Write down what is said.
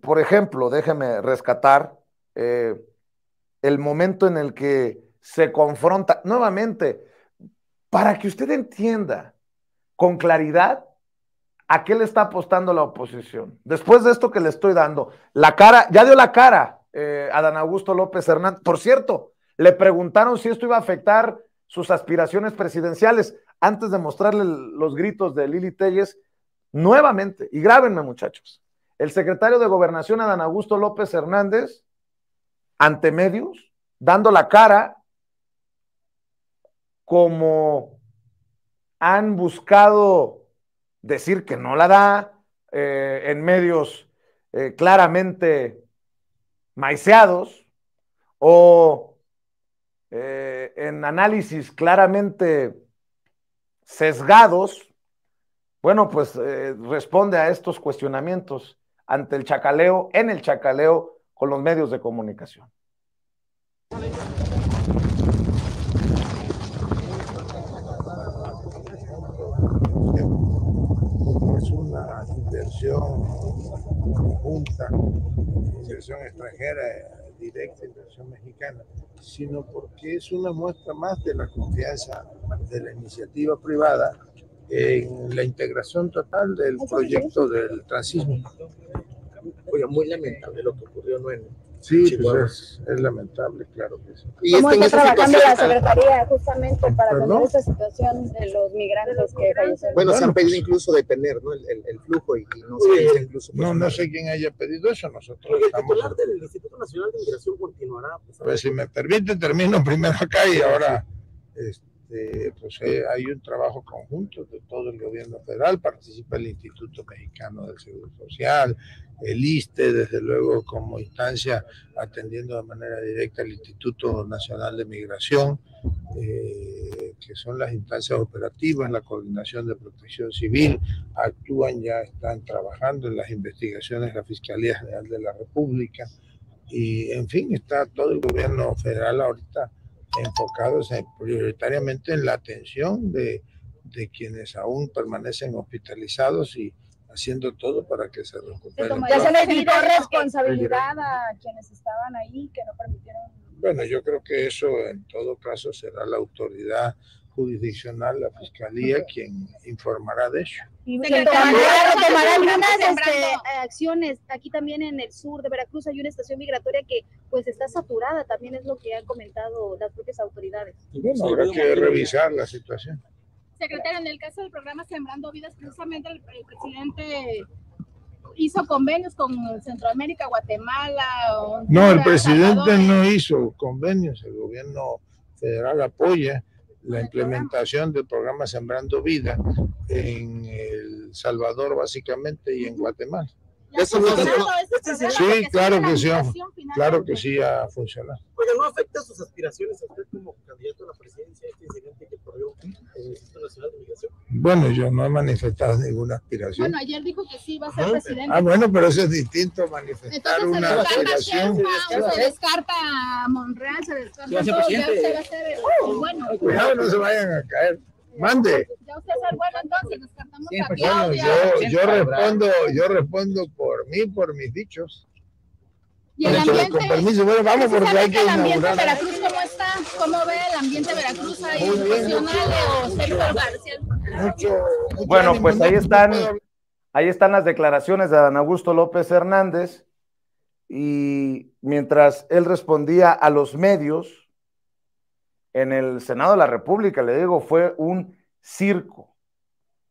por ejemplo, déjeme rescatar eh, el momento en el que se confronta nuevamente, para que usted entienda con claridad a qué le está apostando la oposición. Después de esto que le estoy dando, la cara, ya dio la cara eh, a Dan Augusto López Hernández. Por cierto, le preguntaron si esto iba a afectar sus aspiraciones presidenciales antes de mostrarle los gritos de Lili Telles nuevamente. Y grábenme, muchachos. El secretario de Gobernación, Adán Augusto López Hernández, ante medios, dando la cara como han buscado decir que no la da eh, en medios eh, claramente maiceados o eh, en análisis claramente sesgados, bueno, pues responde a estos cuestionamientos ante el chacaleo, en el chacaleo con los medios de comunicación. Es una inversión conjunta, inversión extranjera directa, inversión mexicana, sino porque es una muestra más de la confianza de la iniciativa privada en la integración total del proyecto del transismo. Oye, muy lamentable lo que ocurrió, ¿no? En sí, pues es, lamentable, claro que sí. ¿Y ¿Cómo está trabajando la Secretaría justamente para cambiar esta situación de los migrantes que fallecieron? Bueno, se han pedido pues, incluso detener ¿no? el, el, flujo y, no sé incluso... No, no sé quién haya pedido eso, nosotros Oye, estamos... El titular del Instituto Nacional de Migración continuará... Pues si me permite, termino primero acá y ahora... Este, este, pues eh, hay un trabajo conjunto de todo el gobierno federal, participa el Instituto Mexicano del Seguro Social, el ISTE, desde luego como instancia atendiendo de manera directa el Instituto Nacional de Migración, eh, que son las instancias operativas, la coordinación de protección civil, actúan, ya están trabajando en las investigaciones de la Fiscalía General de la República y en fin, está todo el gobierno federal ahorita enfocados prioritariamente en la atención de, de, quienes aún permanecen hospitalizados y haciendo todo para que se recuperen. ¿Ya se le dio responsabilidad a quienes estaban ahí que no permitieron? Bueno, yo creo que eso en todo caso será la autoridad jurisdiccional, la fiscalía, quien informará de ello. Y tomará algunas este, acciones. Aquí también en el sur de Veracruz hay una estación migratoria que pues está saturada, también es lo que han comentado las propias autoridades. Bueno, habrá que revisar la situación. Secretario, en el caso del programa Sembrando Vidas, precisamente el, presidente hizo convenios con Centroamérica, Guatemala. no, el presidente no hizo convenios, el gobierno federal apoya la implementación del programa Sembrando Vida en El Salvador básicamente y en Guatemala. Sí, claro que sí, claro que sí ha funcionado. Oiga, ¿no afecta sus aspiraciones a usted como candidato a la presidencia este incidente en el Instituto Nacional de Migración? Bueno, yo no he manifestado ninguna aspiración. Bueno, ayer dijo que sí va a ser presidente. Ah, bueno, pero eso es distinto a manifestar una aspiración. Se descarta a Monreal, se descarta todo, ya se va a hacer el, bueno. Cuidado, no se vayan a caer. Mande. Ya usted es el bueno, entonces descartamos a bueno, yo, yo respondo, yo respondo por mí, por mis dichos. Y el ambiente, con permiso, bueno, vamos porque hay que el ambiente de Veracruz cómo ve el ambiente de Veracruz ahí o bueno, pues ahí están, ahí están las declaraciones de Dan Augusto López Hernández y mientras él respondía a los medios, en el Senado de la República, le digo, fue un circo.